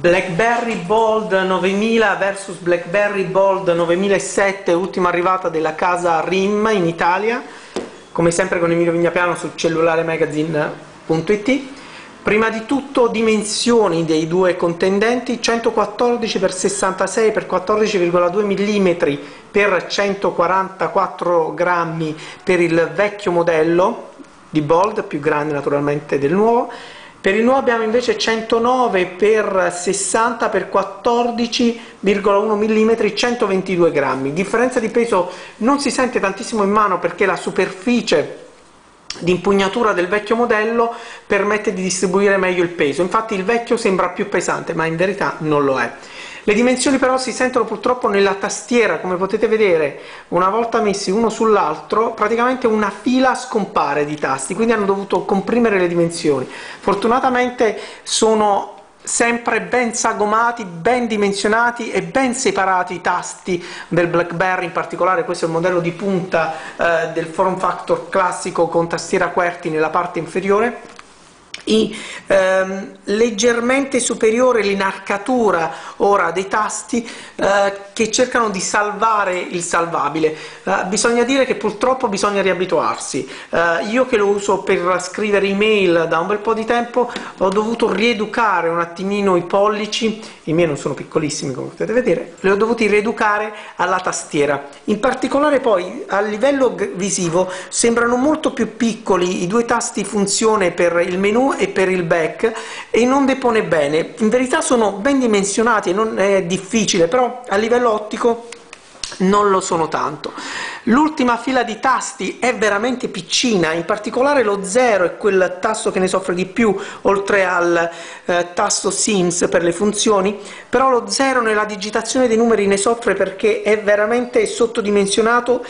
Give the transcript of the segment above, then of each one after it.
BlackBerry Bold 9000 vs BlackBerry Bold 9007, ultima arrivata della casa RIM in Italia, come sempre con Emilio Vignapiano su cellularemagazine.it. Prima di tutto dimensioni dei due contendenti, 114 x 66 x 14,2 mm per 144 grammi per il vecchio modello di Bold, più grande naturalmente del nuovo, per il nuovo abbiamo invece 109 x 60 x 14,1 mm 122 grammi. Differenza di peso non si sente tantissimo in mano perché la superficie di impugnatura del vecchio modello permette di distribuire meglio il peso. Infatti il vecchio sembra più pesante, ma in verità non lo è. Le dimensioni però si sentono purtroppo nella tastiera, come potete vedere, una volta messi uno sull'altro, praticamente una fila scompare di tasti, quindi hanno dovuto comprimere le dimensioni. Fortunatamente sono sempre ben sagomati, ben dimensionati e ben separati i tasti del BlackBerry, in particolare questo è il modello di punta eh, del form factor classico con tastiera QWERTY nella parte inferiore i, ehm, leggermente superiore l'inarcatura ora dei tasti eh, che cercano di salvare il salvabile. Eh, bisogna dire che purtroppo bisogna riabituarsi. Eh, io che lo uso per scrivere email da un bel po' di tempo ho dovuto rieducare un attimino i pollici, i miei non sono piccolissimi come potete vedere, li ho dovuti rieducare alla tastiera. In particolare poi a livello visivo sembrano molto più piccoli i due tasti funzione per il menu e per il back e non depone bene. In verità sono ben dimensionati e non è difficile, però a livello ottico non lo sono tanto. L'ultima fila di tasti è veramente piccina, in particolare lo 0 è quel tasto che ne soffre di più, oltre al eh, tasto Sims per le funzioni, però lo 0 nella digitazione dei numeri ne soffre perché è veramente sottodimensionato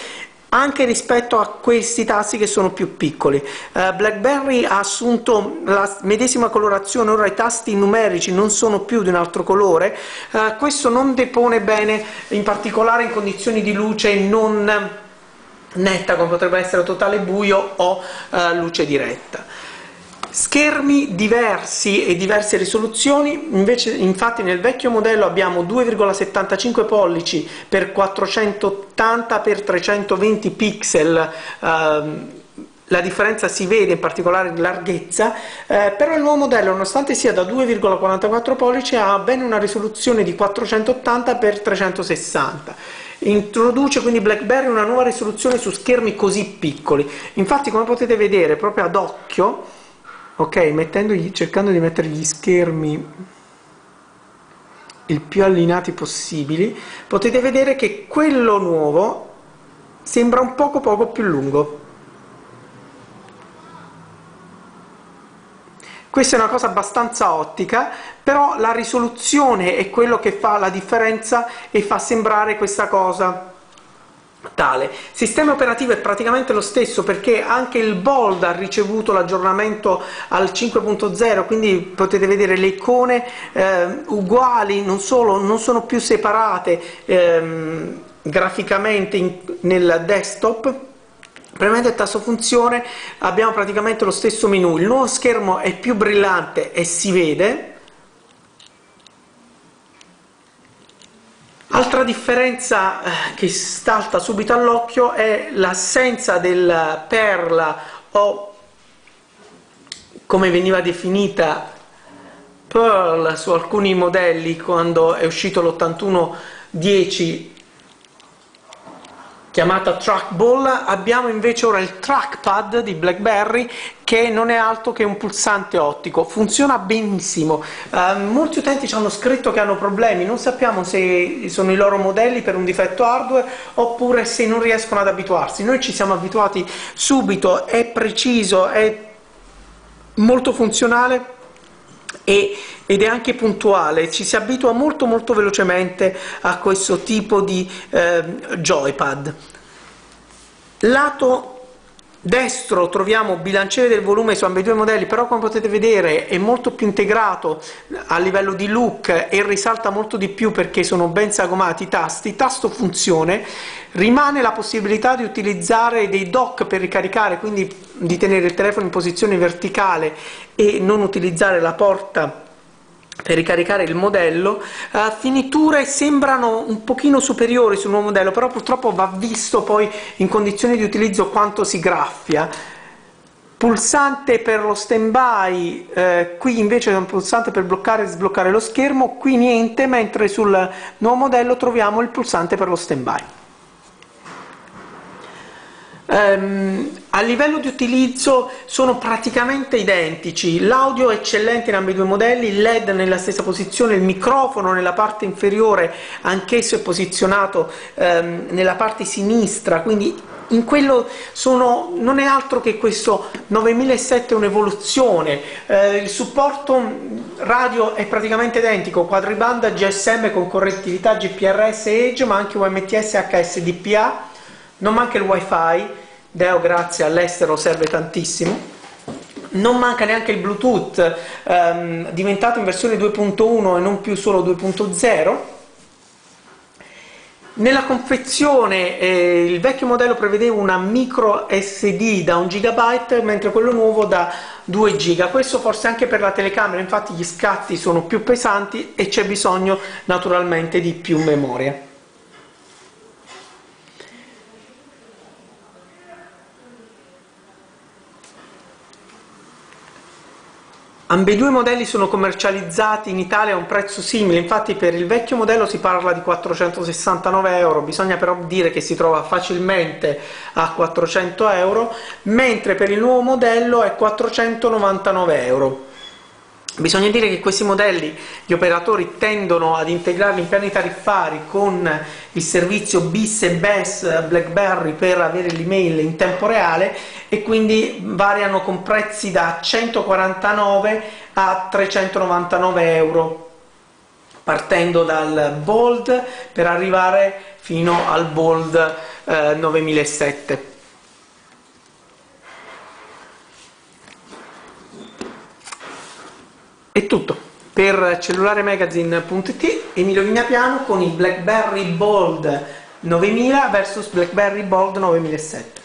anche rispetto a questi tasti che sono più piccoli. Uh, BlackBerry ha assunto la medesima colorazione, ora i tasti numerici non sono più di un altro colore, uh, questo non depone bene, in particolare in condizioni di luce non netta come potrebbe essere totale buio o uh, luce diretta. Schermi diversi e diverse risoluzioni, invece infatti nel vecchio modello abbiamo 2,75 pollici per 480 x 320 pixel, ehm, la differenza si vede in particolare in larghezza, eh, però il nuovo modello nonostante sia da 2,44 pollici ha ben una risoluzione di 480 x 360 introduce quindi BlackBerry una nuova risoluzione su schermi così piccoli. Infatti come potete vedere proprio ad occhio ok cercando di mettere gli schermi il più allineati possibili potete vedere che quello nuovo sembra un poco poco più lungo. Questa è una cosa abbastanza ottica però la risoluzione è quello che fa la differenza e fa sembrare questa cosa tale. Sistema operativo è praticamente lo stesso perché anche il Bold ha ricevuto l'aggiornamento al 5.0, quindi potete vedere le icone eh, uguali, non solo, non sono più separate ehm, graficamente in, nel desktop. Premendo il tasto funzione abbiamo praticamente lo stesso menu, il nuovo schermo è più brillante e si vede, Altra differenza eh, che salta subito all'occhio è l'assenza del perla o come veniva definita Pearl su alcuni modelli quando è uscito l'8110 chiamata trackball, abbiamo invece ora il trackpad di BlackBerry che non è altro che un pulsante ottico, funziona benissimo. Uh, molti utenti ci hanno scritto che hanno problemi, non sappiamo se sono i loro modelli per un difetto hardware oppure se non riescono ad abituarsi. Noi ci siamo abituati subito, è preciso, è molto funzionale e, ed è anche puntuale, ci si abitua molto molto velocemente a questo tipo di eh, joypad. Lato destro troviamo bilanciere del volume su ambedue i modelli, però come potete vedere è molto più integrato a livello di look e risalta molto di più perché sono ben sagomati i tasti, tasto funzione, rimane la possibilità di utilizzare dei dock per ricaricare, quindi di tenere il telefono in posizione verticale e non utilizzare la porta per ricaricare il modello, uh, finiture sembrano un pochino superiori sul nuovo modello, però purtroppo va visto poi in condizioni di utilizzo quanto si graffia. Pulsante per lo stand by, eh, qui invece è un pulsante per bloccare e sbloccare lo schermo, qui niente, mentre sul nuovo modello troviamo il pulsante per lo stand by. Um, a livello di utilizzo sono praticamente identici, l'audio è eccellente in ambedue i modelli, il LED nella stessa posizione, il microfono nella parte inferiore anch'esso è posizionato um, nella parte sinistra, quindi in quello sono, non è altro che questo 9007 un'evoluzione, eh, il supporto radio è praticamente identico, quadribanda GSM con correttività GPRS Edge ma anche UMTS HSDPA, non manca il wifi, Deo grazie all'estero serve tantissimo. Non manca neanche il Bluetooth, ehm, diventato in versione 2.1 e non più solo 2.0. Nella confezione eh, il vecchio modello prevedeva una micro SD da 1 GB, mentre quello nuovo da 2 GB. Questo forse anche per la telecamera, infatti gli scatti sono più pesanti e c'è bisogno naturalmente di più memoria. Ambedue i modelli sono commercializzati in Italia a un prezzo simile, infatti per il vecchio modello si parla di 469 euro, bisogna però dire che si trova facilmente a 400 euro, mentre per il nuovo modello è 499 euro. Bisogna dire che questi modelli gli operatori tendono ad integrarli in piani tariffari con il servizio BIS e BES BlackBerry per avere l'email in tempo reale e quindi variano con prezzi da 149 a 399 euro partendo dal Bold per arrivare fino al Bold eh, 9007. È tutto. Per cellularemagazine.it Emilio Vignapiano con il BlackBerry Bold 9000 vs BlackBerry Bold 9007.